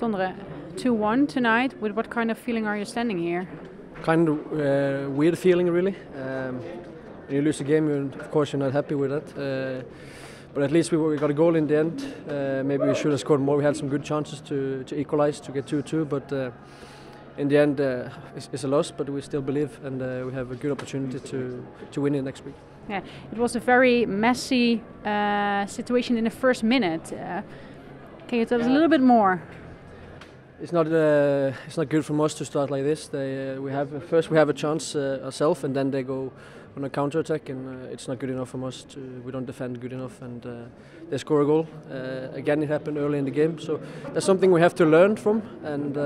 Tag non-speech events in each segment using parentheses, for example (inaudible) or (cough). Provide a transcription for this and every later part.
Sondre, 2 1 tonight. With what kind of feeling are you standing here? Kind of uh, weird feeling, really. Um, when you lose a game, you're, of course, you're not happy with that. Uh, but at least we, we, got a goal in the end. Uh, maybe we should have scored more. We had some good chances to, to equalize, to get 2 2. But uh, in the end, uh, it's, it's, a loss, but we still believe and uh, we have a good opportunity to, to win it next week. Yeah, it was a very messy situation in the first minute. can you tell us a little bit more? It's not uh, it's not good for us to start like this. They uh, we have first we have a chance uh, ourselves, and then they go on a counter attack, and uh, it's not good enough for us. To, we don't defend good enough, and uh, they score a goal. Uh, again, it happened early in the game, so that's something we have to learn from, and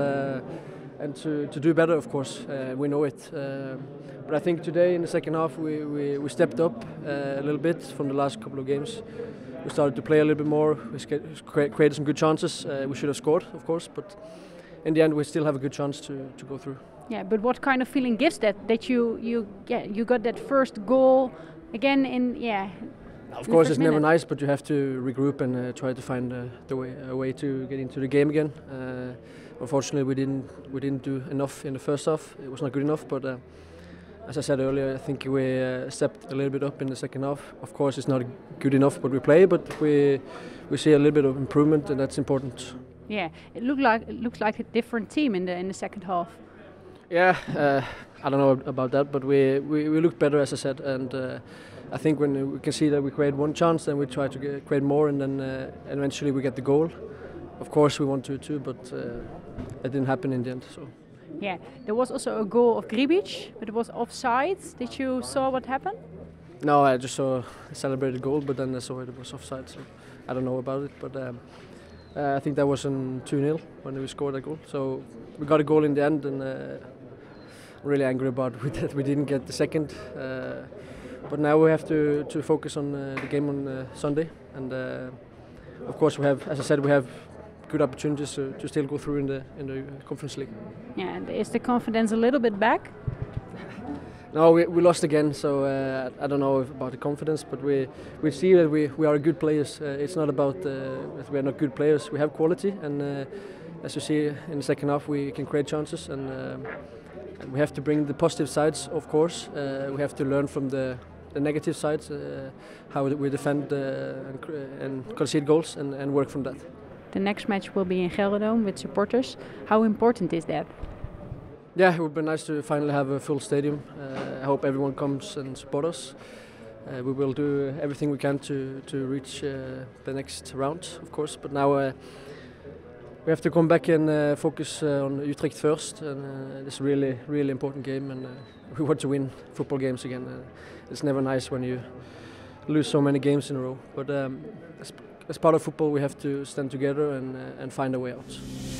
and to, to do better, of course. we know it, but I think today in the second half we we, we stepped up a little bit from the last couple of games. We started to play a little bit more. We created some good chances. we should have scored, of course, but in the end we still have a good chance to, to go through. Yeah, but what kind of feeling gives that that you you get you got that first goal again in yeah. Of course, it's minute. never nice, but you have to regroup and uh, try to find uh, the way a way to get into the game again. Uh, unfortunately, we didn't we didn't do enough in the first half. It was not good enough, but. As I said earlier, I think we uh, stepped a little bit up in the second half. Of course, it's not good enough what we play, but we we see a little bit of improvement, and that's important. Yeah, it looked like it looks like a different team in the in the second half. Yeah, uh, I don't know about that, but we, we, we looked better as I said, and uh, I think when we can see that we create one chance, then we try to get, create more, and then uh, eventually we get the goal. Of course, we want to too, but uh, it didn't happen in the end. So. Yeah, there was also a goal of Grbić, but it was offside. Did you saw what happened? No, I just saw a celebrated goal, but then I saw it was offside, so I don't know about it, but. Um, uh, I think that was in 2-0 when we scored that goal. So we got a goal in the end, and uh, really angry about (laughs) that we didn't get the second. Uh, but now we have to to focus on uh, the game on uh, Sunday, and uh, of course we have, as I said, we have good opportunities to, to still go through in the in the Conference League. Yeah, is the confidence a little bit back? No, we, we lost again, so uh, I don't know about the confidence, but we, we see that we, we are good players. Uh, it's not about uh, that we are not good players. We have quality, and uh, as you see in the second half, we can create chances, and, uh, and we have to bring the positive sides, of course. Uh, we have to learn from the, the negative sides, how we defend and, and, concede goals, and, and work from that. The next match will be in Gelredome with supporters. How important is that? Yeah, it would be nice to finally have a full stadium. Uh, I hope everyone comes and support us. Uh, we will do everything we can to to reach uh, the next round, of course. But now uh, we have to come back and uh, focus uh, on Utrecht first. And it's a really, really important game, and (laughs) we want to win football games again. it's never nice when you lose so many games in a row. But um, as, part of football, we have to stand together and uh, and find a way out.